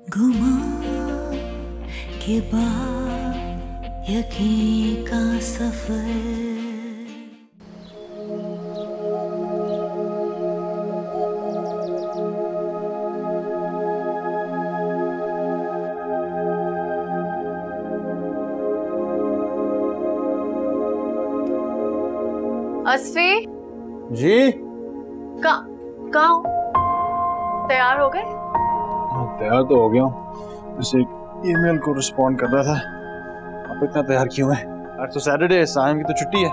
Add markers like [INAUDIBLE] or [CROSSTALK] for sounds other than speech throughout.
گما کے بعد یقین کا سفر۔ اسفی؟ جی؟ کہاں تیار ہو گئے؟ تیار تو ہو گیا ہوں۔ بس ایک ای میل کو رسپونڈ کر رہا تھا۔ آپ اتنا تیار کیوں ہیں؟ آج تو سیٹرڈے ہے سائم کی تو چھٹی ہے۔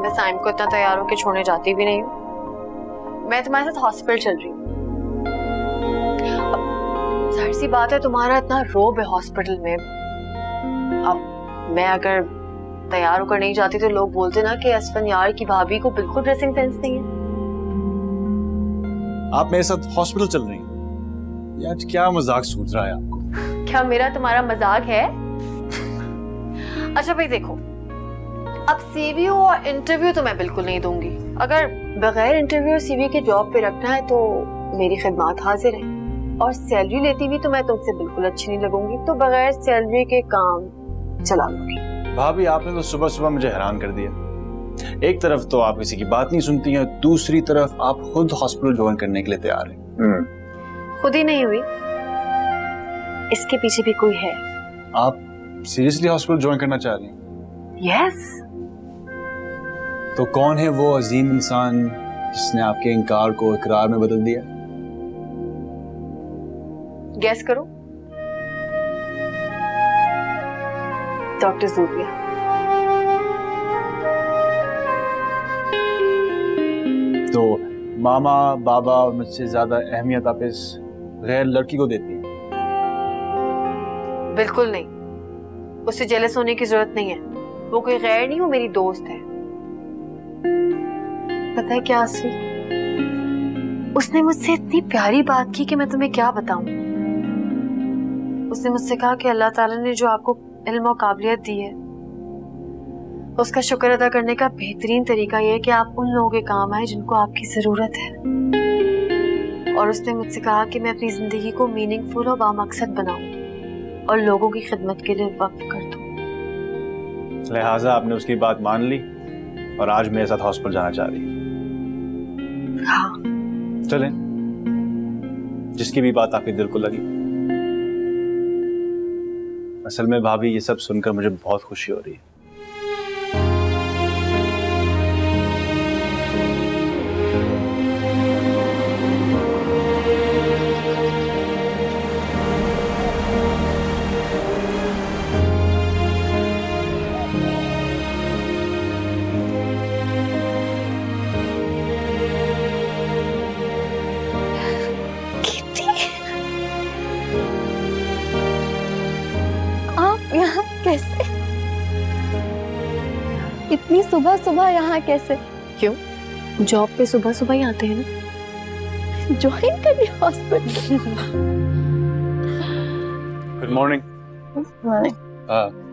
میں سائم کو اتنا تیار ہو کے چھوڑنے جاتی بھی نہیں ہوں۔ میں تمہارے ساتھ ہاسپٹل چل رہی ہوں۔ ظاہر سی بات ہے تمہارا اتنا روب ہے ہاسپٹل میں۔ اب میں اگر تیار ہو کر نہیں جاتی تو لوگ بولتے نا کہ اسفن یار کی بھابھی کو بالکل ڈریسنگ سینس نہیں ہے۔ آپ میرے ساتھ ہاسپٹل چل رہی ہیں۔ یہ آج کیا مذاق سوچ رہا ہے آپ کو؟ کیا میرا تمہارا مزاق ہے؟ اچھا بھائی دیکھو۔ اب سی وی اور انٹرویو تو میں بالکل نہیں دوں گی۔ اگر بغیر انٹرویو سی وی کے جاب پہ رکھنا ہے تو میری خدمات حاضر ہیں۔ اور سیلری لیتی بھی تو میں تم سے بالکل اچھی نہیں لگوں گی تو بغیر سیلری کے کام چلا لوں گی۔ بھابھی آپ نے تو صبح صبح مجھے حیران کر دیا۔ ایک طرف تو آپ کسی کی بات نہیں سنتی ہیں دوسری طرف آپ خود ہاسپٹل جوائن کرنے کے لیے تیار ہیں۔ خود ہی نہیں ہوئی۔ اس کے پیچھے بھی کوئی ہے۔ آپ سیریسلی ہاسپٹل جوائن کرنا چاہ رہی ہیں۔ یس۔ تو کون ہے وہ عظیم انسان جس نے آپ کے انکار کو اقرار میں بدل دیا؟ گیس کرو۔ ڈاکٹر زوبیا تو ماما بابا مجھ سے زیادہ اہمیت آپ اس غیر لڑکی کو دیتی ہیں۔ بالکل نہیں۔ اس سے جیلس ہونے کی ضرورت نہیں ہے۔ وہ کوئی غیر نہیں، وہ میری دوست ہے۔ پتہ ہے کیا اصلی اس نے مجھ سے اتنی پیاری بات کی کہ میں تمہیں کیا بتاؤں؟ اس نے مجھ سے کہا کہ اللہ تعالیٰ نے جو آپ کو علم و قابلیت دی ہے، اس کا شکر ادا کرنے کا بہترین طریقہ یہ ہے کہ آپ ان لوگوں کے کام آئے جن کو آپ کی ضرورت ہے۔ اور اس نے مجھ سے کہا کہ میں اپنی زندگی کو میننگ فل اور بامقصد بناؤں اور لوگوں کی خدمت کے لیے وقف کر دوں۔ لہٰذا آپ نے اس کی بات مان لی اور آج میرے ساتھ ہاسپٹل جانا چاہ رہی ہاں۔ چلیں۔ جس کی بھی بات آپ کے دل کو لگی۔ اصل میں بھابھی یہ سب سن کر مجھے بہت خوشی ہو رہی ہے۔ صبح صبح یہاں کیسے؟ کیوں؟ جاب پہ صبح صبح ہی آتے ہیں نا۔ جوائن کرنی ہاسپٹل گڈ مارننگ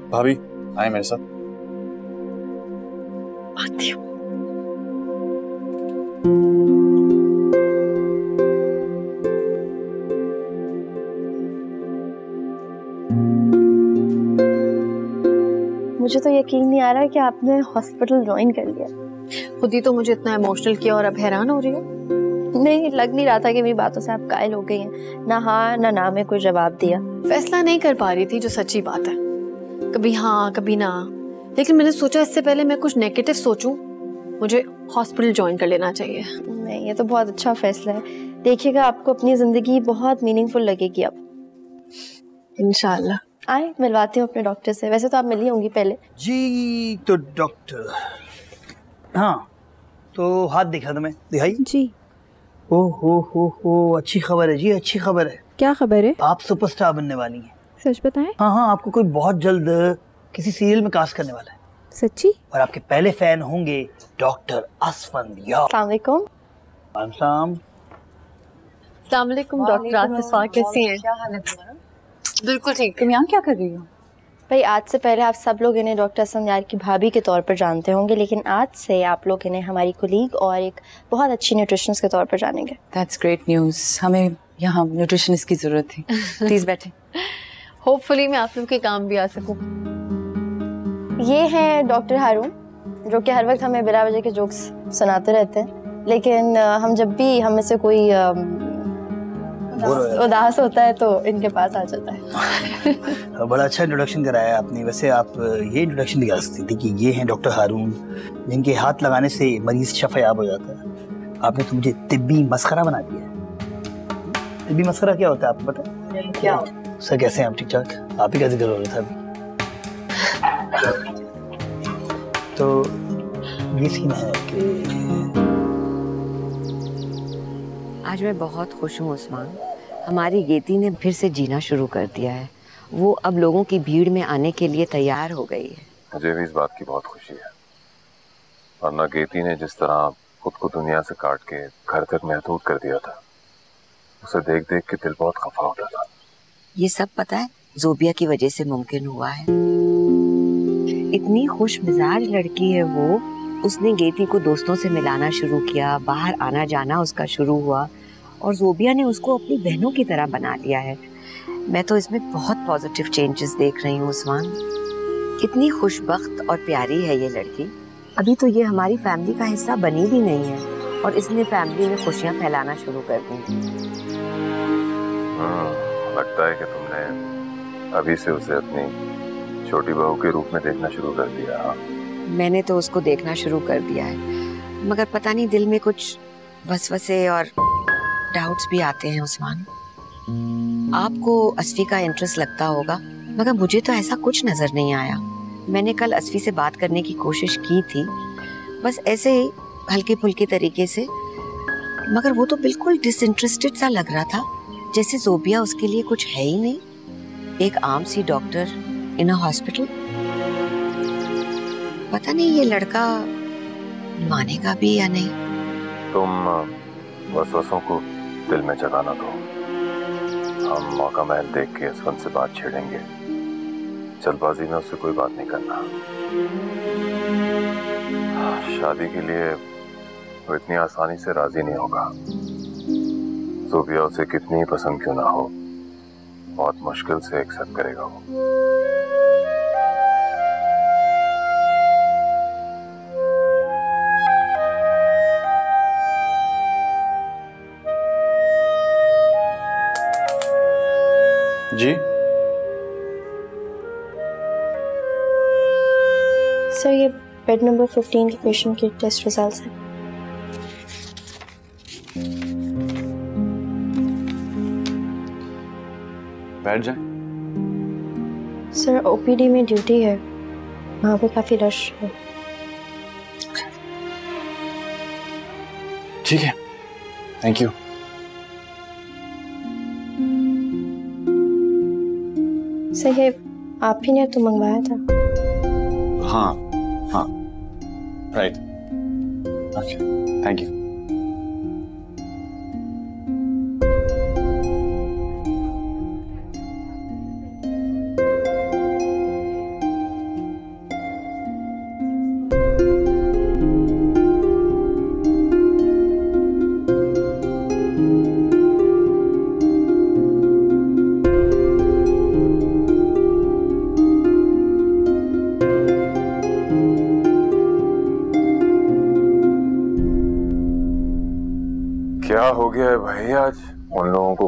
بھابھی آئے میرے ساتھ آتی ہوں مجھے تو یقین نہیں آ رہا کہ آپ نے ہاسپٹل جوائن کر لیا۔ خود ہی تو مجھے اتنا ایموشنل کیا اور اب حیران ہو رہی ہو؟ نہیں لگ نہیں رہا تھا کہ میری باتوں سے آپ قائل ہو گئی ہیں۔ نہ ہاں نہ نہ میں کوئی جواب دیا۔ فیصلہ نہیں کر پا رہی تھی جو سچی بات ہے۔ کبھی ہاں کبھی نہ۔ لیکن میں نے سوچا اس سے پہلے میں کچھ نیگیٹو سوچوں۔ مجھے ہاسپٹل جوائن کر لینا چاہیے۔ نہیں یہ تو بہت اچھا فیصلہ ہے۔ دیکھیے گا آپ کو اپنی زندگی بہت میننگ فل لگے گی اب۔ انشاءاللہ۔ آئے ملواتی ہوں اپنے ڈاکٹر سے۔ ویسے تو آپ ملی ہوں گی پہلے۔ جی تو ڈاکٹر۔ ہاں تو ہاتھ دکھا تمہیں دکھائی؟ جی۔ او ہو ہو ہو اچھی خبر ہے۔ جی اچھی خبر ہے۔ کیا خبر ہے؟ آپ سپر اسٹار بننے والی ہیں۔ سچ بتائیں؟ ہاں ہاں آپ کو کوئی بہت جلد کسی سیریل میں کاسٹ کرنے والا ہے۔ سچی؟ اور آپ کے پہلے فین ہوں گے ڈاکٹر اسفن یا۔ السلام علیکم۔ السلام۔ السلام علیکم ڈاکٹر آصفہ کیسی ہیں؟ بالکل ٹھیک۔ تم کیا کر رہی ہو؟ بھائی آج سے پہلے آپ سب لوگ انہیں ڈاکٹر اسلم یار کی بھابھی کے طور پر جانتے ہوں گے لیکن آج سے آپ لوگ انہیں ہماری کولیگ اور ایک بہت اچھی نیوٹریشنس کے طور پر جانیں گے۔ دیٹس گریٹ نیوز ہمیں یہاں نیوٹریشنس کی ضرورت تھی۔ پلیز بیٹھیں۔ [LAUGHS] ہوپ فلی میں آپ لوگ کے کام بھی آ سکوں۔ یہ ہیں ڈاکٹر ہارون جو کہ ہر وقت ہمیں بلا وجہ کے جوکس سناتے رہتے ہیں لیکن ہم جب بھی ہم میں سے کوئی اداس ہوتا ہے تو ان کے پاس آ جاتا ہے بڑا اچھا انٹروڈکشن کرایا آپ نے ویسے آپ یہ انٹروڈکشن دکھا سکتے تھے کہ یہ ہیں ڈاکٹر ہارون جن کے ہاتھ لگانے سے مریض شفا یاب ہو جاتا ہے آپ نے تو مجھے طبی مسخرہ بنا دیا ہے طبی مسخرہ کیا ہوتا ہے آپ کو پتہ کیا سر کیسے ہیں آپ ٹھیک ٹھاک آپ ہی کا ذکر ہو رہا تھا ابھی تو یہ سین ہے کہ آج میں بہت خوش ہوں عثمان۔ ہماری گیتی نے پھر سے جینا شروع کر دیا ہے۔ وہ اب لوگوں کی بھیڑ میں آنے کے لیے تیار ہو گئی ہے۔ مجھے بھی اس بات کی بہت خوشی ہے۔ ورنہ گیتی نے جس طرح خود کو دنیا سے کاٹ کے گھر تک محدود کر دیا تھا اسے دیکھ دیکھ کے دل بہت خفا ہوتا تھا۔ یہ سب پتا ہے زوبیا کی وجہ سے ممکن ہوا ہے۔ اتنی خوش مزاج لڑکی ہے وہ۔ اس نے گیتی کو دوستوں سے ملانا شروع کیا، باہر آنا جانا اس کا شروع ہوا اور زوبیا نے اس کو اپنی بہنوں کی طرح بنا لیا ہے۔ میں تو اس میں بہت پازیٹیو چینجز دیکھ رہی ہوں، عثمان۔ کتنی خوش بخت اور پیاری ہے یہ لڑکی۔ ابھی تو یہ ہماری فیملی کا حصہ بنی بھی نہیں ہے اور اس نے فیملی میں خوشیاں پھیلانا شروع کر دی ہاں، لگتا ہے کہ تم نے ابھی سے اسے اپنی چھوٹی بہو کے روپ میں دیکھنا شروع کر دیا۔ میں نے تو اس کو دیکھنا شروع کر دیا ہے۔ مگر پتہ نہیں دل میں کچھ وسوسے اور ڈاؤٹس بھی آتے ہیں، عثمان۔ آپ کو اسفی کا انٹرسٹ لگتا ہوگا، مگر مجھے تو ایسا کچھ نظر نہیں آیا۔ میں نے کل اسفی سے بات کرنے کی کوشش کی تھی، بس ایسے ہی ہلکے پھلکی طریقے سے۔ مگر وہ تو بالکل ڈس انٹرسٹڈ سا لگ رہا تھا، جیسے زوبیا اس کے لیے کچھ ہے ہی نہیں۔ ایک عام سی ڈاکٹر ان ہاسپٹل پتہ نہیں یہ لڑکا مانے گا بھی یا نہیں؟ تم وسوسوں کو دل میں جگانا دو۔ ہم موقع محل دیکھ کے اسفن سے بات چھیڑیں گے۔ چل بازی میں اس سے کوئی بات نہیں کرنا۔ شادی کے لیے وہ اتنی آسانی سے راضی نہیں ہوگا۔ زوبیہ اسے کتنی پسند کیوں نہ ہو، بہت مشکل سے ایکسپٹ کرے گا وہ۔ بیڈ نمبر ففٹین کے پیشنٹ کے ٹیسٹ ریزلٹس ہیں۔ بیٹھ جائیں۔ سر او پی ڈی میں ڈیوٹی ہے۔ وہاں پہ کافی رش ہے۔ ٹھیک ہے۔ تھینک یو صحیح آپ ہی نے تو منگوایا تھا۔ ہاں۔ ہاں رائٹ اوکے تھینک یو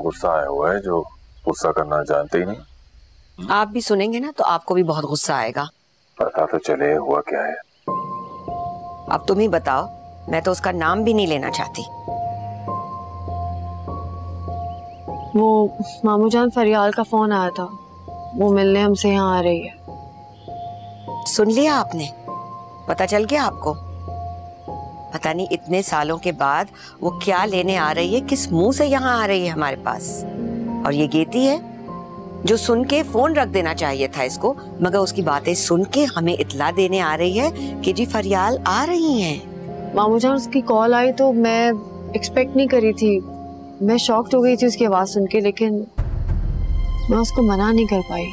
غصہ آیا ہوا ہے جو غصہ کرنا جانتے ہی نہیں۔ آپ بھی سنیں گے نا تو آپ کو بھی بہت غصہ آئے گا۔ پتا تو چلے ہوا کیا ہے۔ اب تم ہی بتاؤ میں تو اس کا نام بھی نہیں لینا چاہتی۔ وہ مامو جان فریال کا فون آیا تھا۔ وہ ملنے ہم سے یہاں آ رہی ہے۔ سن لیا آپ نے؟ پتا چل گیا آپ کو؟ پتہ نہیں اتنے سالوں کے بعد وہ کیا لینے آ رہی ہے کس منہ سے یہاں آ رہی ہے ہمارے پاس۔ اور یہ گیتی ہے جو سن کے فون رکھ دینا چاہیے تھا اس کو مگر اس کی باتیں سن کے ہمیں اطلاع دینے آ رہی ہے کہ جی فریال آ رہی ہیں۔ مامو جان اس کی کال آئی تو میں ایکسپیکٹ نہیں کری تھی۔ میں شاکٹ ہو گئی تھی اس کی آواز سن کے لیکن میں اس کو منع نہیں کر پائی۔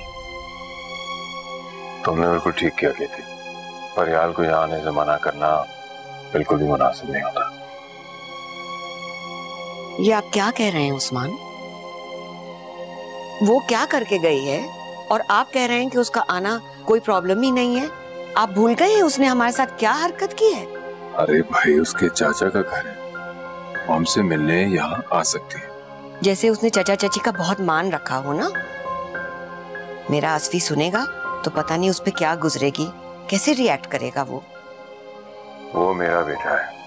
تم نے بالکل ٹھیک کیا گئی تھی فریال کو یہاں آنے سے منع کرنا بالکل بھی مناسب نہیں ہوتا۔ یہ آپ کیا کہہ رہے ہیں عثمان؟ وہ کیا کر کے گئی ہے اور آپ کہہ رہے ہیں کہ اس کا آنا کوئی پرابلم ہی نہیں ہے؟ آپ بھول گئے ہیں اس نے ہمارے ساتھ کیا حرکت کی ہے؟ ارے بھائی اس کے چاچا کا گھر ہے۔ ہم سے ملنے یہاں آ سکتے ہیں۔ جیسے اس نے چچا چچی کا بہت مان رکھا ہو نا؟ میرا آسفی سنے گا تو پتہ نہیں اس پہ کیا گزرے گی۔ کیسے ری ایکٹ کرے گا وہ؟ وہ میرا بیٹا ہے۔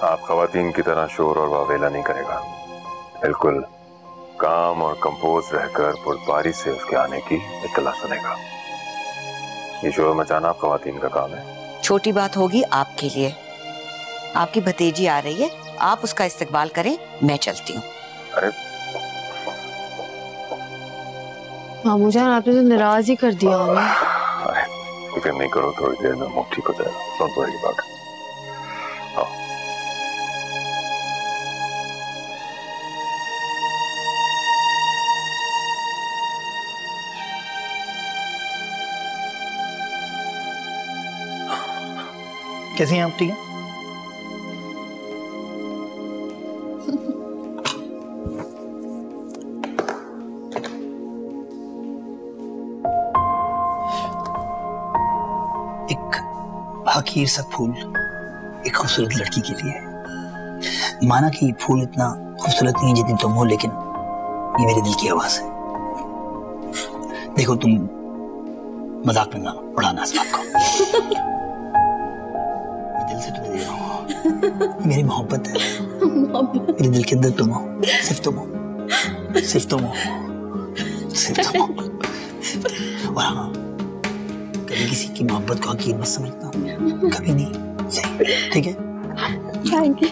آپ خواتین کی طرح شور اور واویلا نہیں کرے گا۔ بالکل کام اور کمپوز رہ کر پرپاری سے اس کے آنے کی اطلاع سنے گا۔ یہ شور مچانا آپ خواتین کا کام ہے۔ چھوٹی بات ہوگی آپ کے لیے۔ آپ کی بھتیجی آ رہی ہے۔ آپ اس کا استقبال کریں۔ میں چلتی ہوں۔ ارے۔ مامو جان آپ نے تو ناراض ہی کر دیا ہمیں ارے فکر نہیں کرو تھوڑی دیر میں منہ ٹھیک ہو جائے گا سن تو رہی بات۔ کیسے ہیں آپ ٹھیک ہیں؟ ایک حقیر سا پھول، ایک خوبصورت لڑکی کے لیے۔ مانا کہ یہ پھول اتنا خوبصورت نہیں ہے جتنی تم ہو، لیکن یہ میرے دل کی آواز ہے۔ دیکھو، تم مذاق میں نہ اڑانا اس بات کو۔ میری محبت ہے۔ میرے دل کے اندر تم ہو صرف تم ہو صرف تم ہو صرف تم ہو اور ہاں کبھی کسی کی محبت کو حقیر مت سمجھنا۔ کبھی نہیں۔ صحیح۔ ٹھیک ہے؟ تھینک یو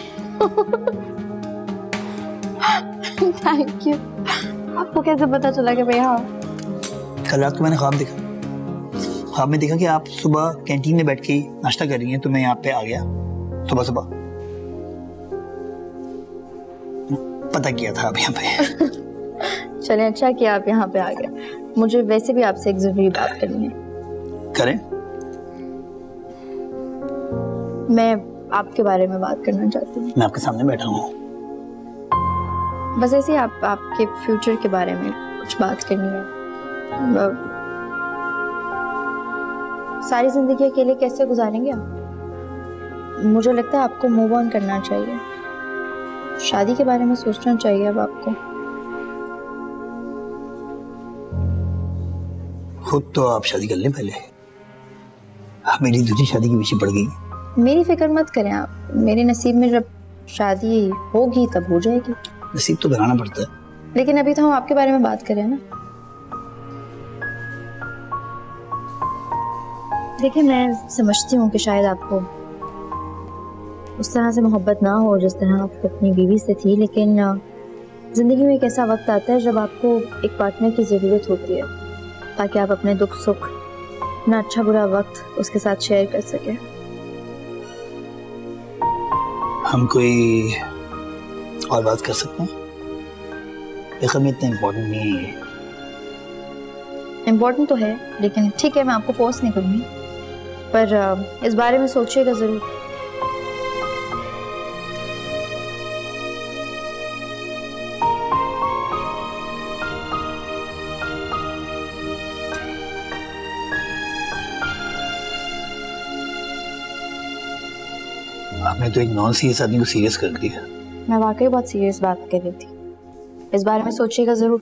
تھینک یو آپ کو کیسے پتا چلا کہ میں یہاں کل رات کو میں نے خواب دیکھا۔ خواب میں دیکھا کہ آپ صبح کینٹین میں بیٹھ کے ناشتہ کر رہی ہیں تو میں یہاں پہ آ گیا۔ صبح صبح پتہ کیا تھا اب یہاں پہ۔ چلیں اچھا کیا آپ یہاں پہ آ گئے۔ مجھے ویسے بھی آپ سے ایک ضروری بات کرنی ہے۔ کریں۔ میں آپ کے بارے میں بات کرنا چاہتی ہوں۔ میں آپ کے سامنے بیٹھا ہوں۔ بس ایسے آپ آپ کے فیوچر کے بارے میں کچھ بات کرنی ہے۔ ساری زندگی اکیلے کیسے گزاریں گے آپ؟ مجھے لگتا ہے آپ کو موو آن کرنا چاہیے۔ شادی کے بارے میں سوچنا چاہیے اب آپ کو۔ خود تو آپ شادی کر لیں پہلے۔ آپ میری دوسری شادی کے پیچھے پڑ گئی میری فکر مت کریں آپ۔ میرے نصیب میں جب شادی ہوگی تب ہو جائے گی۔ نصیب تو بنانا پڑتا ہے۔ لیکن ابھی تو ہم آپ کے بارے میں بات کر رہے ہیں نا۔ دیکھیں میں سمجھتی ہوں کہ شاید آپ کو اس طرح سے محبت نہ ہو جس طرح آپ کو اپنی بیوی سے تھی لیکن زندگی میں ایک ایسا وقت آتا ہے جب آپ کو ایک پارٹنر کی ضرورت ہوتی ہے تاکہ آپ اپنے دکھ سکھ اپنا اچھا برا وقت اس کے ساتھ شیئر کر سکیں۔ ہم کوئی اور بات کر سکتے ہیں؟ دیکھا میں اتنا امپورٹنٹ نہیں ہے امپورٹنٹ تو ہے لیکن ٹھیک ہے میں آپ کو فورس نہیں کروں گی۔ پر اس بارے میں سوچیے گا ضرور۔ تو ایک نان سیریس آدمی کو سیریس کر دیا۔ میں واقعی بہت سیریس بات کر رہی تھی۔ اس بارے میں سوچیے گا ضرور۔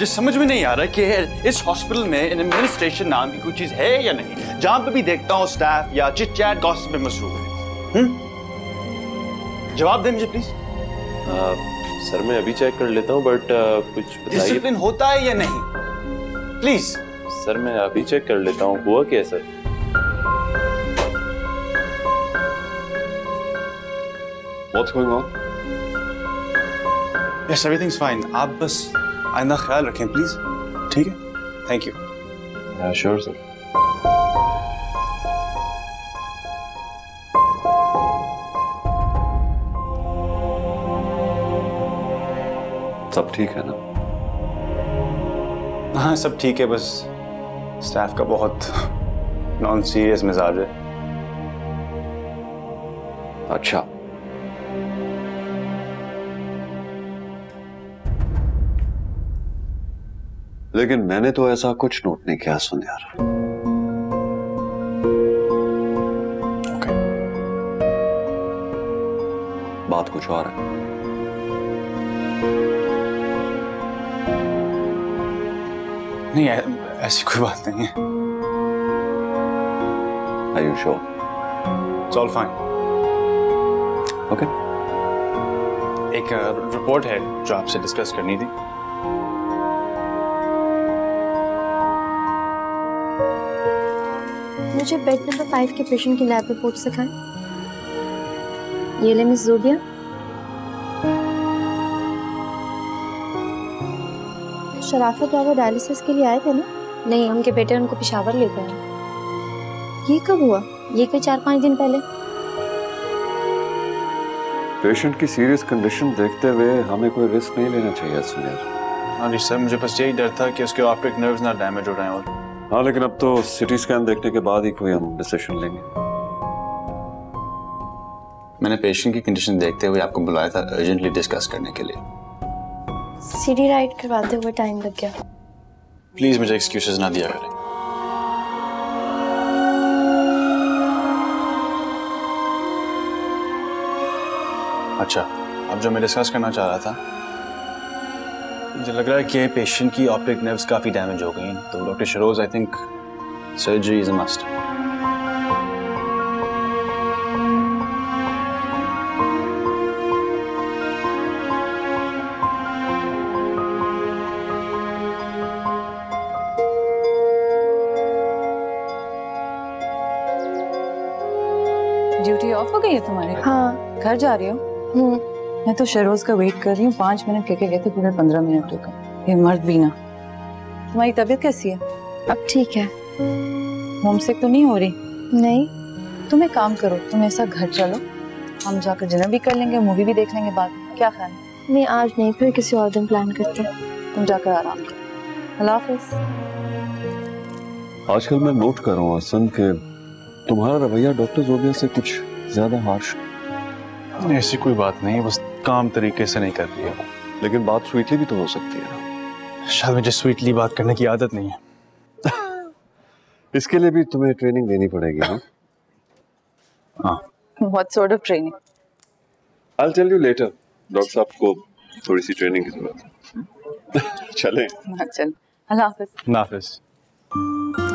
مجھے سمجھ میں نہیں آ رہا کہ اس ہاسپٹل میں ایڈمنسٹریشن نام کی کوئی چیز ہے یا نہیں۔ جہاں پہ بھی دیکھتا ہوں سٹاف یا چٹ چیٹ گوسپ میں مصروف ہے؟ جواب دیں مجھے پلیز سر میں ابھی چیک کر لیتا ہوں بٹ کچھ بتائیے۔ ڈسپلن ہوتا ہے یا نہیں؟ پلیز سر میں ابھی چیک کر لیتا ہوں ہوا کیا sir? What's going on? Everything fine آپ بس آئندہ خیال رکھیں پلیز ٹھیک ہے؟ تھینک یو شیور سر سب ٹھیک ہے نا؟ ہاں سب ٹھیک ہے بس اسٹاف کا بہت نان سیریس مزاج ہے۔ اچھا۔ لیکن میں نے تو ایسا کچھ نوٹ نہیں کیا سن یار بات کچھ اور ہے نہیں ایسی کوئی بات نہیں ہے Are you sure? It's all fine. Okay. ایک رپورٹ ہے جو آپ سے ڈسکس کرنی تھی مجھے بیڈ نمبر فائیو کے پیشنٹ کی لیب رپورٹ سکھائیں۔ یہ لے مس زوبیا شرافت بابا ڈائلسس کے لیے آئے تھے نا؟ نہیں ان کے بیٹے ان کو پشاور لے گئے۔ یہ کب ہوا؟ یہ کوئی چار پانچ دن پہلے۔ پیشنٹ کی سیریس کنڈیشن دیکھتے ہوئے ہمیں کوئی رسک نہیں لینا چاہیے سنیر ہاں جی سر مجھے بس یہی ڈر تھا کہ اس کے آپٹک نروز نہ ڈیمیج ہو رہے ہیں اور ہاں لیکن اب تو سٹی سکین دیکھنے کے بعد ہی کوئی ہم ڈیسیشن لیں گے۔ میں نے پیشنٹ کی کنڈیشن دیکھتے ہوئے آپ کو بلایا تھا ارجنٹلی ڈسکس کرنے کے لیے۔ سی ڈی رائٹ کرواتے ہوئے ٹائم لگ گیا۔ پلیز مجھے ایکسکیوزز نہ دیا کریں۔ اچھا اب جو میں ڈسکس کرنا چاہ رہا تھا مجھے لگ رہا ہے کہ پیشنٹ کی آپٹک نروز کافی ڈیمیج ہو گئی ہیں۔ تو doctor Shehroz I think surgery is a must duty off ہو گئی ہے تمہارے ہاں۔ گھر جا رہی ہو؟ میں تو شہروز کا ویٹ کر رہی ہوں پانچ منٹ کہہ کے گئے تھے پورے پندرہ منٹ ہو گئے۔ یہ مرد بھی نہ۔ تمہاری طبیعت کیسی ہے؟ اب ٹھیک ہے۔ ہوم سیک تو نہیں ہو رہی۔ نہیں۔ تم ایک کام کرو تم ایسا گھر چلو۔ ہم جا کر ڈنر بھی کر لیں گے مووی بھی دیکھ لیں گے بعد۔ کیا خیال؟ نہیں آج نہیں پھر کسی اور دن پلان کرتے۔ تم جا کر آرام کرو۔ اللہ حافظ۔ آج کل میں نوٹ کر رہا ہوں آسن کہ تمہارا رویہ ڈاکٹر زوبیا سے کچھ زیادہ ہارش ایسی کوئی بات نہیں بس کام طریقے سے نہیں کرتی ہے لیکن بات سویٹلی بھی تو ہو سکتی ہے۔ نا شاید مجھے سویٹلی بات کرنے کی عادت نہیں ہے۔ اس کے لیے بھی تمہیں ٹریننگ دینی پڑے گی ہاں؟, ہاں؟ what sort of training? I'll tell you later doctor صاحب کو تھوڑی سی ٹریننگ کی ضرورت ہے۔ چلیں۔ ہاں، چل۔ اللہ حافظ۔ اللہ حافظ۔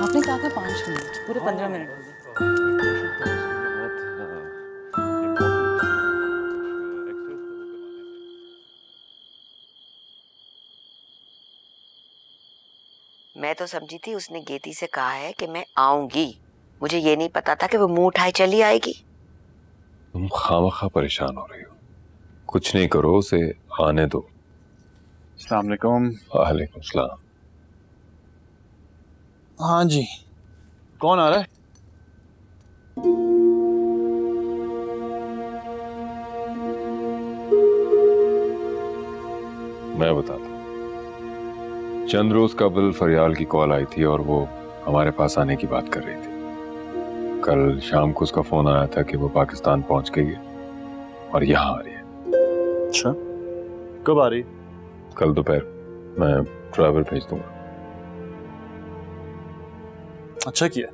آپ نے کہا تھا پانچ منٹ پورے پندرہ منٹ ہو گئے۔ میں تو سمجھی تھی اس نے گیتی سے کہا ہے کہ میں آؤں گی۔ مجھے یہ نہیں پتا تھا کہ وہ منہ اٹھائے چلی آئے گی۔ تم خامخواہ پریشان ہو رہی ہو۔ کچھ نہیں کرو اسے آنے دو۔ السلام علیکم۔ وعلیکم السلام۔ ہاں جی۔ کون آ رہا ہے؟ میں بتا چند روز قبل فریال کی کال آئی تھی اور وہ ہمارے پاس آنے کی بات کر رہی تھی۔ کل شام کو اس کا فون آیا تھا کہ وہ پاکستان پہنچ گئی ہے اور یہاں آ رہی ہے۔ اچھا۔ کب آ رہی؟ کل دوپہر۔ میں ڈرائیور بھیج دوں گا۔ اچھا کیا۔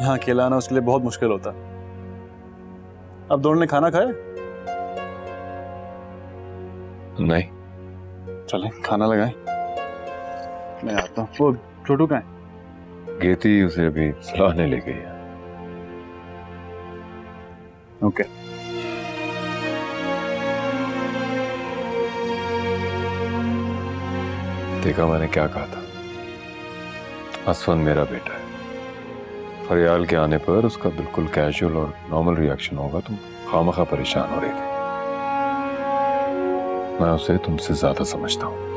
یہاں اکیلا آنا اس کے لیے بہت مشکل ہوتا۔ اب دونوں نے کھانا کھایا؟ نہیں۔ چلیں کھانا لگائیں۔ میں آتا ہوں۔ وہ چھوٹو کہاں ہے؟ گیتی اسے ابھی سلانے لے گئی ہے۔ اوکے۔ دیکھا میں نے کیا کہا تھا۔ اسفن میرا بیٹا ہے۔ فریال کے آنے پر اس کا بالکل کیجول اور نارمل ریاکشن ہوگا۔ تم خامخواہ پریشان ہو رہے تھے۔ میں اسے تم سے زیادہ سمجھتا ہوں۔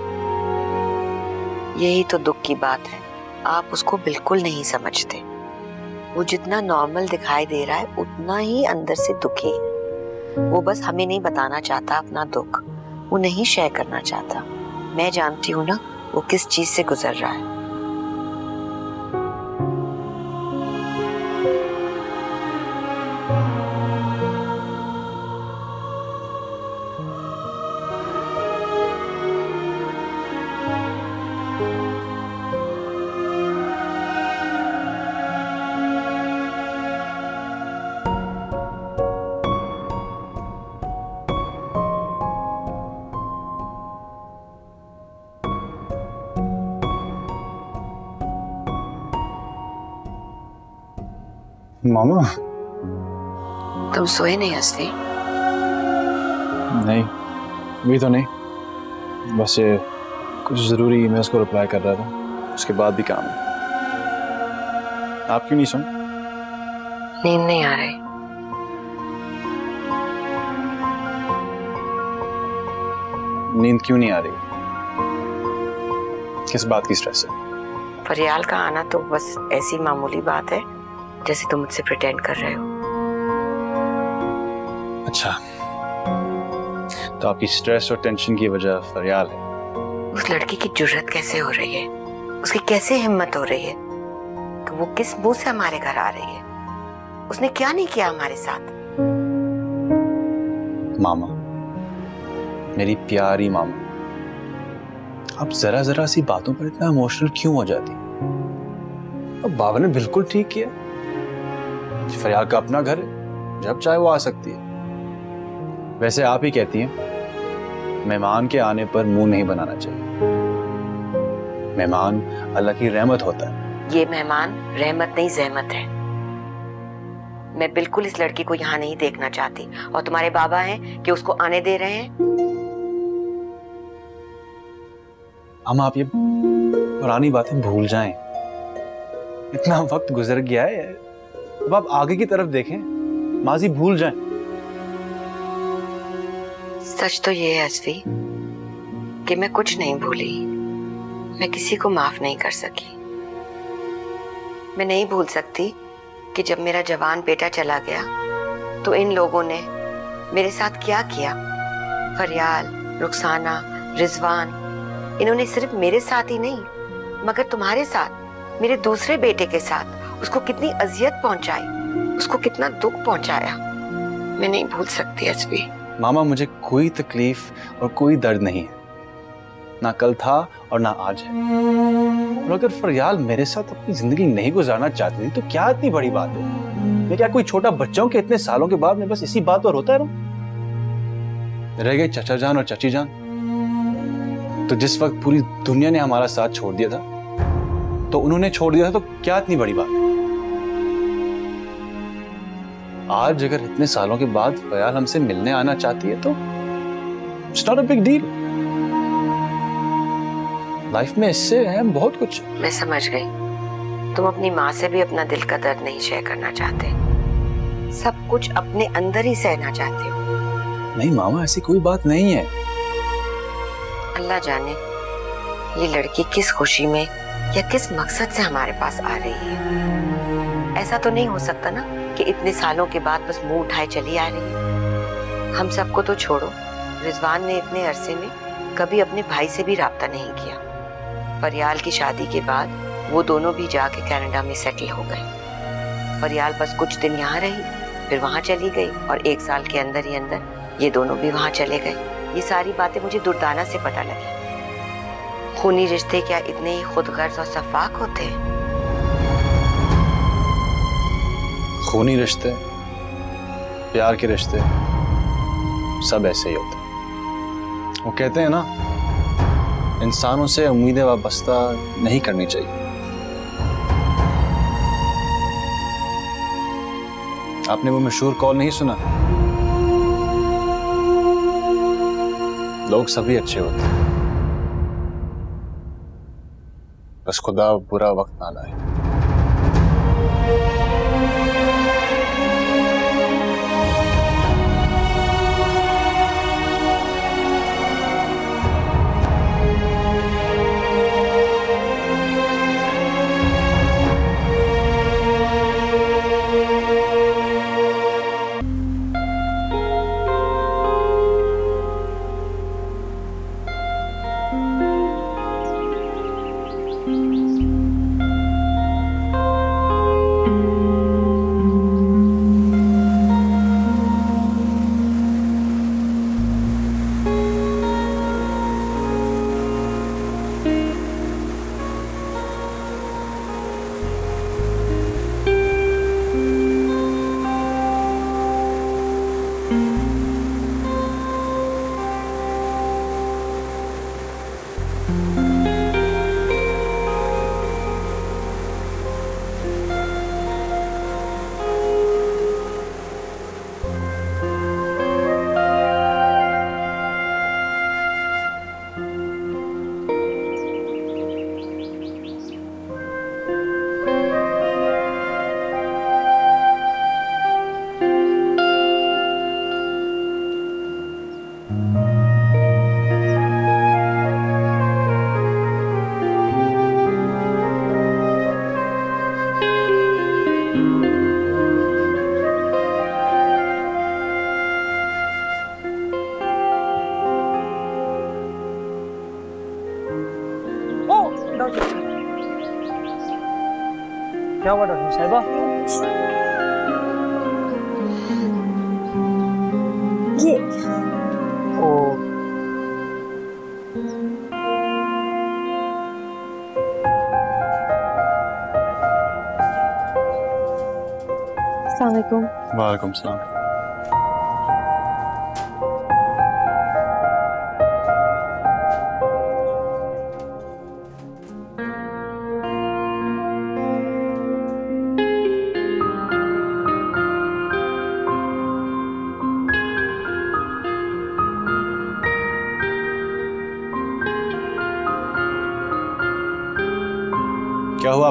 یہی تو دکھ کی بات ہے۔ آپ اس کو بالکل نہیں سمجھتے۔ وہ جتنا نارمل دکھائی دے رہا ہے، اتنا ہی اندر سے دکھی۔ وہ بس ہمیں نہیں بتانا چاہتا اپنا دکھ۔ وہ نہیں شیئر کرنا چاہتا۔ میں جانتی ہوں نا وہ کس چیز سے گزر رہا ہے۔ ماما؟ تم سوئے نہیں ہستی؟ نہیں ابھی تو نہیں۔ بس یہ کچھ ضروری میں اس کو رپلائی کر رہا تھا۔ اس کے بعد بھی کام ہے۔ آپ کیوں نہیں سن؟ نیند نہیں آ رہی۔ نیند کیوں نہیں آ رہی؟ کس بات کی سٹریس ہے؟ فریال کا آنا تو بس ایسی معمولی بات ہے۔ جیسے تم مجھ سے پریٹینڈ کر رہے ہو۔ اچھا۔ تو آپ کی سٹریس اور ٹینشن کی وجہ فریال ہے۔ اس لڑکی کی جرت کیسے ہو رہی ہے؟ اس کی کیسے ہمت ہو رہی ہے؟ کہ وہ کس منہ سے ہمارے گھر آ رہی ہے؟ اس نے کیا نہیں کیا ہمارے ساتھ؟ ماما میری پیاری ماما آپ ذرا ذرا سی باتوں پر اتنا ایموشنل کیوں ہو جاتی؟ اب بابا نے بالکل ٹھیک کیا۔ جی کہ فریال کا اپنا گھر ہے جب چاہے وہ آ سکتی ہے۔ ویسے آپ ہی کہتی ہیں مہمان کے آنے پر منہ نہیں بنانا چاہیے۔ مہمان اللہ کی رحمت ہوتا ہے۔ یہ مہمان رحمت نہیں زحمت ہے۔ میں بالکل اس لڑکی کو یہاں نہیں دیکھنا چاہتی۔ اور تمہارے بابا ہیں کہ اس کو آنے دے رہے ہیں؟ ہم آپ یہ پرانی باتیں بھول جائیں۔ اتنا وقت گزر گیا ہے۔ اب آپ آگے کی طرف دیکھیں، ماضی بھول جائیں۔ سچ تو یہ ہے عزوی کہ میں کچھ نہیں بھولی۔ میں کسی کو معاف نہیں کر سکی۔ میں نہیں بھول سکتی کہ جب میرا جوان بیٹا چلا گیا تو ان لوگوں نے میرے ساتھ کیا کیا؟ فریال، رخسانہ، رضوان، انہوں نے صرف میرے ساتھ ہی نہیں، مگر تمہارے ساتھ، میرے دوسرے بیٹے کے ساتھ۔ اس کو کتنی اذیت پہنچائی؟ اس کو کتنا دکھ پہنچایا؟ میں نہیں بھول سکتی اجبی ماما، مجھے کوئی تکلیف اور کوئی درد نہیں ہے۔ نہ کل تھا اور نہ آج ہے۔ اور اگر فریال میرے ساتھ اپنی زندگی نہیں گزارنا چاہتی تھی تو کیا اتنی بڑی بات ہے؟ میں کیا کوئی چھوٹا بچوں کے اتنے سالوں کے بعد میں بس اسی بات پر روتا رہوں؟ رہ گئے چچا جان اور چچی جان۔ تو جس وقت پوری دنیا نے ہمارا ساتھ چھوڑ دیا تھا، تو انہوں نے چھوڑ دیا تھا، تو کیا اتنی بڑی بات آج اگر اتنے سالوں کے بعد فیال ہم سے ملنے آنا چاہتی ہے تو it's not a big deal life میں اس سے ہے بہت کچھ میں سمجھ گئی۔ تم اپنی ماں سے بھی اپنا دل کا درد نہیں شیئر کرنا چاہتے۔ سب کچھ اپنے اندر ہی سہنا چاہتے ہو۔ نہیں ماما ایسی کوئی بات نہیں ہے۔ اللہ جانے یہ لڑکی کس خوشی میں یا کس مقصد سے ہمارے پاس آ رہی ہے۔ ایسا تو نہیں ہو سکتا نا؟ کہ اتنے سالوں کے بعد بس منہ اٹھائے چلی آ رہی ہے۔ ہم سب کو تو چھوڑو، رضوان نے اتنے عرصے میں کبھی اپنے بھائی سے بھی رابطہ نہیں کیا۔ فریال کی شادی کے بعد وہ دونوں بھی جا کے کینیڈا میں سیٹل ہو گئے۔ فریال بس کچھ دن یہاں رہی، پھر وہاں چلی گئی اور ایک سال کے اندر ہی اندر یہ دونوں بھی وہاں چلے گئے۔ یہ ساری باتیں مجھے دردانہ سے پتہ لگی خونی رشتے کیا اتنے ہی خود غرض اور صفاق ہوتے ہیں؟ خونی رشتے، پیار کے رشتے، سب ایسے ہی ہوتے ہیں۔ وہ کہتے ہیں نا، انسانوں سے امیدیں وابستہ نہیں کرنی چاہیے۔ آپ نے وہ مشہور کال نہیں سنا؟ لوگ سبھی اچھے ہوتے ہیں۔ بس خدا برا وقت نہ لائے۔ 샤워를 한 세 번? 예. 어. Assalamualaikum. Waalaikumsalam.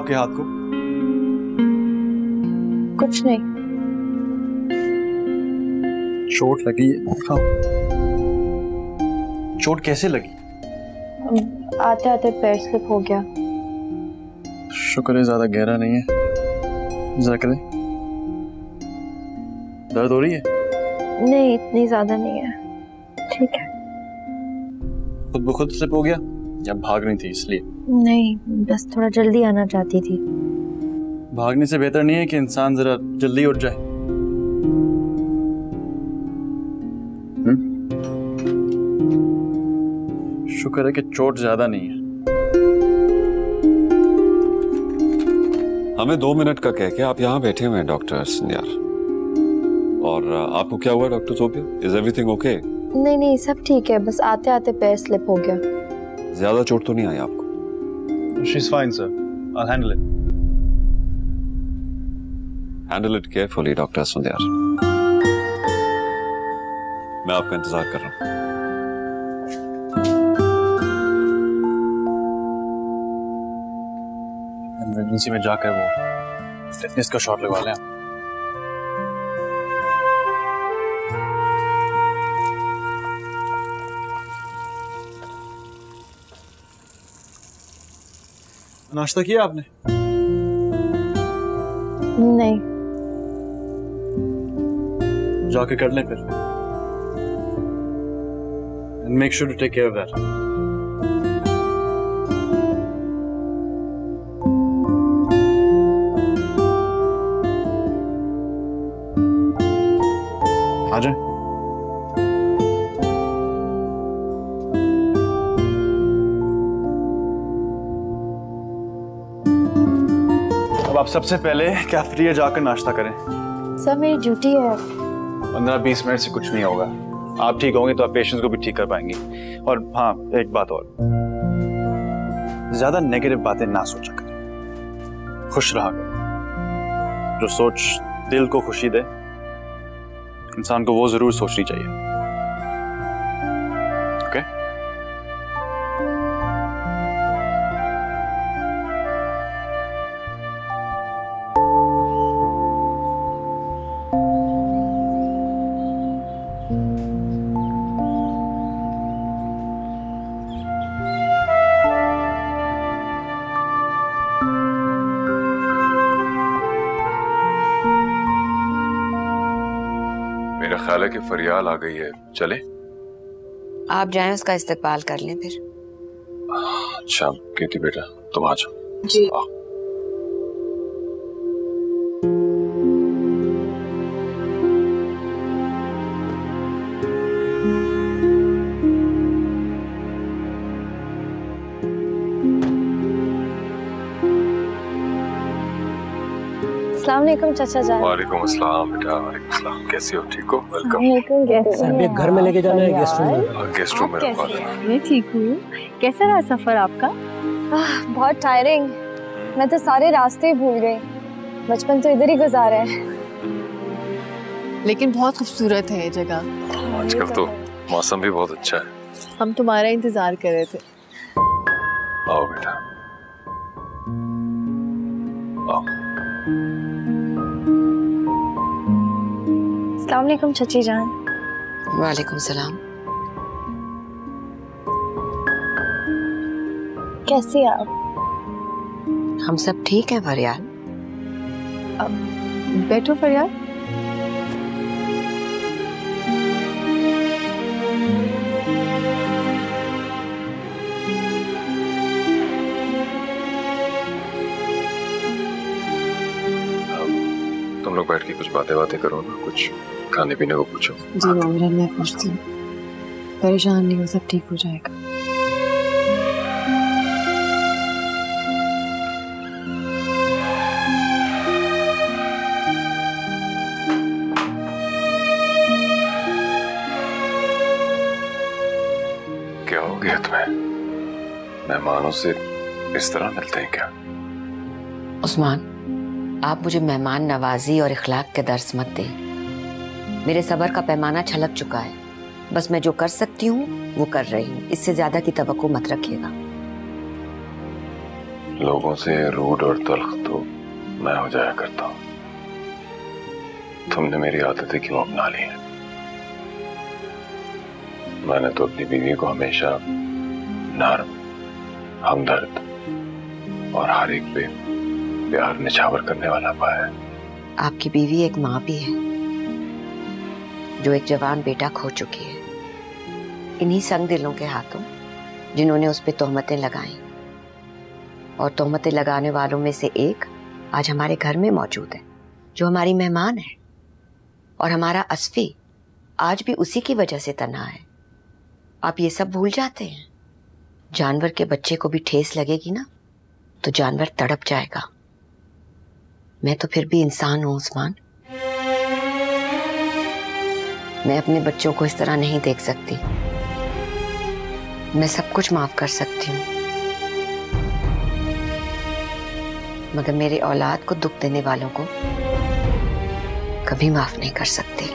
کے ہاتھ کو؟ کچھ نہیں۔ چوٹ لگی ہے۔ ہاں۔ چوٹ کیسے لگی؟ آتے آتے پیر سلپ ہو گیا۔ شکر ہے زیادہ گہرا نہیں ہے۔ ذرا کریں۔ درد ہو رہی ہے؟ نہیں اتنی زیادہ نہیں ہے۔ ٹھیک ہے۔ خود بخود سلپ ہو گیا؟ یا بھاگ رہی تھی اس لیے؟ نہیں بس تھوڑا جلدی آنا چاہتی تھی۔ بھاگنے سے بہتر نہیں ہے کہ انسان ذرا جلدی اٹھ جائے؟ شکر ہے کہ چوٹ زیادہ نہیں ہے۔ ہمیں دو منٹ کا کہہ کے آپ یہاں بیٹھے ہوئے ہیں ڈاکٹر سنیار اور آپ کو کیا ہوا doctor Sophia? Is everything okay نہیں نہیں سب ٹھیک ہے بس آتے آتے پیر سلپ ہو گیا۔ زیادہ چوٹ تو نہیں آئی آپ کو she is fine sir I handle it handle it carefully doctor سندیار میں آپ کا انتظار کر رہا ہوں ایمرجنسی میں جا کر وہ فٹنس کا شاٹ لگوا لیں ناشتہ کیا آپ نے؟ نہیں۔ جا کے کر لیں پھر۔ Make sure to take care of that سب سے پہلے کیفٹیریا جا کر ناشتہ کریں۔ سر میری ڈیوٹی ہے۔ پندرہ بیس منٹ سے کچھ نہیں ہوگا۔ آپ ٹھیک ہوں گے تو آپ پیشنٹس کو بھی ٹھیک کر پائیں گے۔ اور ہاں ایک بات اور۔ زیادہ نیگیٹو باتیں نہ سوچا کریں۔ خوش رہا کریں۔ جو سوچ دل کو خوشی دے انسان کو وہ ضرور سوچنی چاہیے۔ کہ فریال آ گئی ہے۔ چلے آپ جائیں اس کا استقبال کر لیں پھر۔ اچھا کہتی بیٹا تم آ جاؤ۔ جی۔ آ علیکم چچا جان۔ وعلیکم السلام بیٹا وعلیکم السلام۔ کیسے ہو؟ ٹھیک ہو؟ ویلکم علیکم گیسٹ سر ایک گھر میں لے کے جانا ہے گیسٹ روم میں۔ ہاں، گیسٹ روم میں میرا فادر میں ٹھیک ہوں۔ کیسا رہا سفر آپ کا؟ بہت ٹائرنگ میں تو سارے راستے بھول گئی۔ بچپن تو ادھر ہی گزارا ہے لیکن بہت خوبصورت ہے یہ جگہ۔ آج کل تو موسم بھی بہت اچھا ہے۔ ہم تمہارا انتظار کر رہے تھے۔ السلام علیکم چچی جان۔ وعلیکم السلام۔ کیسی آپ؟ ہم سب ٹھیک ہیں فریال۔ بیٹھو فریال۔ کچھ باتیں باتیں کرو نا کچھ کھانے پینے کو پوچھو۔ جی مامران میں پوچھتی ہوں پریشان نہیں ہو سب ٹھیک ہو جائے گا۔ کیا ہو گیا تمہیں؟ مہمانوں سے اس طرح ملتے ہیں کیا؟ عثمان آپ مجھے مہمان نوازی اور اخلاق کے درس مت دیں۔ میرے صبر کا پیمانہ چھلک چکا ہے۔ بس میں جو کر سکتی ہوں، وہ کر رہی ہوں۔ اس سے زیادہ کی توقع مت رکھے گا۔ لوگوں سے روڈ اور تلخ تو میں ہو جایا کرتا ہوں۔ تم نے میری عادتیں کیوں اپنا لی ہیں؟ میں نے تو اپنی بیوی کو ہمیشہ نرم، ہمدرد اور ہر ایک پہ پیار نچھاور کرنے والا پایا آپ کی بیوی ایک ماں بھی ہے۔ جو ایک جوان بیٹا کھو چکی ہے۔ انہی سنگ دلوں کے ہاتھوں جنہوں نے اس پہ تہمتیں لگائیں۔ اور تہمتیں لگانے والوں میں سے ایک آج ہمارے گھر میں موجود ہے، جو ہماری مہمان ہے۔ اور ہمارا اسفی آج بھی اسی کی وجہ سے تنہا ہے۔ آپ یہ سب بھول جاتے ہیں۔ جانور کے بچے کو بھی ٹھیس لگے گی نا، تو جانور تڑپ جائے گا۔ میں تو پھر بھی انسان ہوں، عثمان۔ میں اپنے بچوں کو اس طرح نہیں دیکھ سکتی۔ میں سب کچھ معاف کر سکتی ہوں۔ مگر میرے اولاد کو دکھ دینے والوں کو کبھی معاف نہیں کر سکتی۔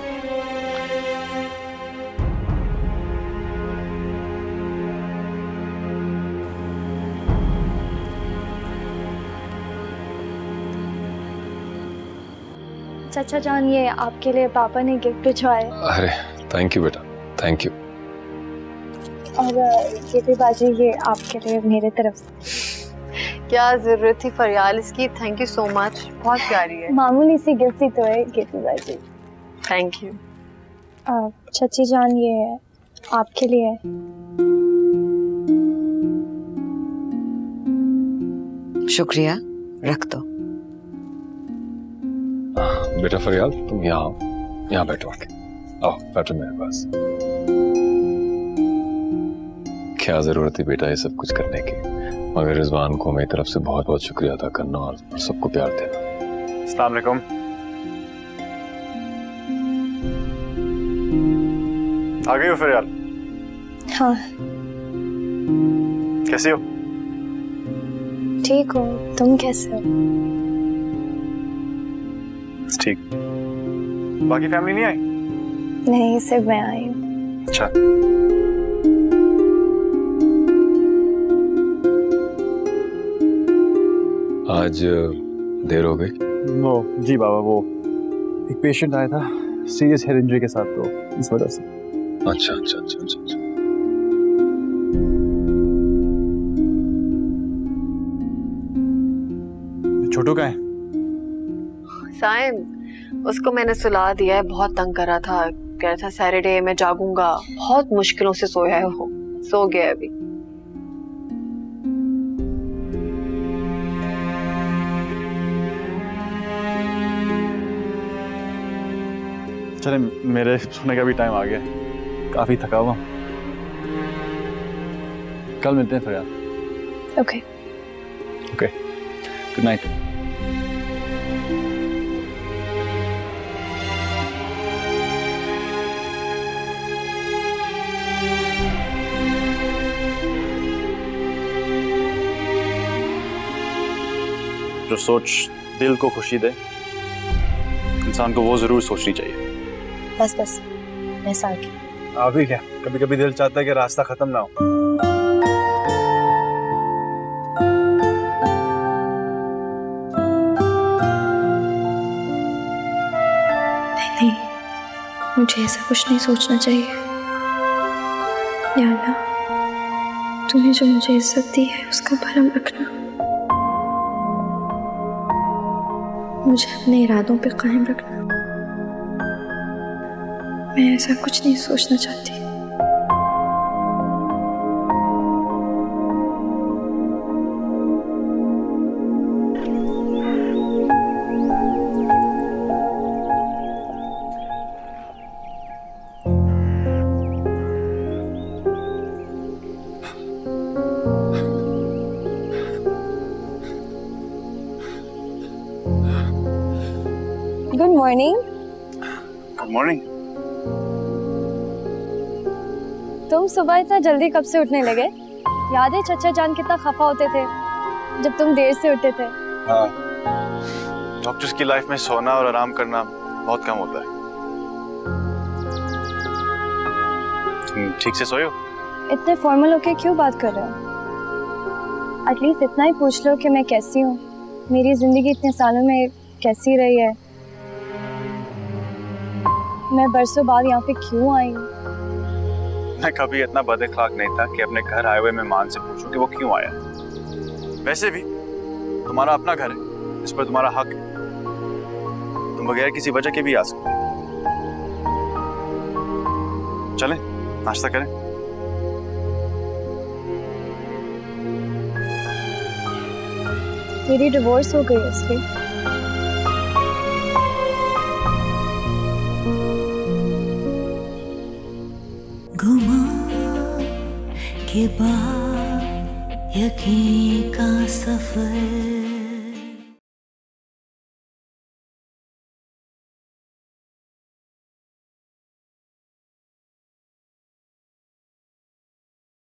چچا جان یہ آپ کے لیے پاپا نے گفٹ بھجوائے۔ ارے تھینک بیٹا تھینک اور یہ بھی باجی یہ آپ کے لیے میرے طرف۔ سے کیا ضرورت تھی فریال اس کی؟ تھینک سو مچ بہت پیاری ہے۔ معمولی سی گفٹ ہی تو ہے گیتی باجی۔ تھینک چچی جان یہ آپ کے لیے۔ شکریہ رکھ دو۔ بیٹا فریال تم یہاں یہاں بیٹھو آکے آو بیٹھو میرے پاس کیا ضرورت ہے بیٹا یہ سب کچھ کرنے کی مگر رضوان کو میری طرف سے بہت بہت شکریہ ادا کرنا اور سب کو پیار دینا السلام علیکم آگئی ہو فریال ہاں کیسی ہو ٹھیک ہو تم کیسے ہو ٹھیک۔ باقی فیملی نہیں آئی؟ نہیں صرف میں آئی اچھا۔ آج دیر ہو گئی۔ نو جی بابا وہ۔ ایک پیشنٹ آیا تھا سیریس ہیئر انجری کے ساتھ تو اس وجہ سے۔ اچھا اچھا اچھا اچھا اچھا۔ چھوٹو کا ہے؟ سائم اس کو میں نے سلا دیا ہے بہت تنگ کر رہا تھا۔ کہہ رہا تھا سیٹرڈے میں جاگوں گا۔ بہت مشکلوں سے سویا ہے وہ۔ سو گیا ابھی۔ چلے میرے سونے کا بھی ٹائم آ گیا۔ کافی تھکا ہوا۔ کل ملتے ہیں فریاد اوکے اوکے گڈ نائٹ جو سوچ دل کو خوشی دے انسان کو وہ ضرور سوچنی چاہیے۔ بس بس میں ساکی ابھی کیا؟ کبھی کبھی دل چاہتا ہے کہ راستہ ختم نہ ہو۔ مجھے ایسا کچھ نہیں سوچنا چاہیے۔ یا اللہ تمہیں جو مجھے عزت دی ہے اس کا بھرم رکھنا مجھے اپنے ارادوں پہ قائم رکھنا۔ میں ایسا کچھ نہیں سوچنا چاہتی۔ صبح اتنا جلدی کب سے اٹھنے لگے؟ یاد ہے چچا جان کتنا خفا ہوتے تھے جب تم دیر سے اٹھتے تھے۔ ہاں۔ ڈاکٹرز کی لائف میں سونا اور آرام کرنا بہت کم ہوتا ہے۔ تم ٹھیک سے سوئے ہو؟ اتنے فارمل ہو کے کیوں بات کر رہے ہو؟ ایٹ لیسٹ اتنا ہی پوچھ لو کہ میں کیسی ہوں۔ میری زندگی اتنے سالوں میں کیسی رہی ہے؟ میں برسوں بعد یہاں پہ کیوں آئی ہوں؟ میں کبھی اتنا بد اخلاق نہیں تھا کہ اپنے گھر آئے ہوئے مہمان سے پوچھوں کہ وہ کیوں آیا۔ ویسے بھی تمہارا اپنا گھر ہے، اس پر تمہارا حق ہے۔ تم بغیر کسی وجہ کے بھی آ سکتے چلیں، ناشتہ کریں۔ میری ڈیورس ہو گئی اس کے بعد یقین کا سفر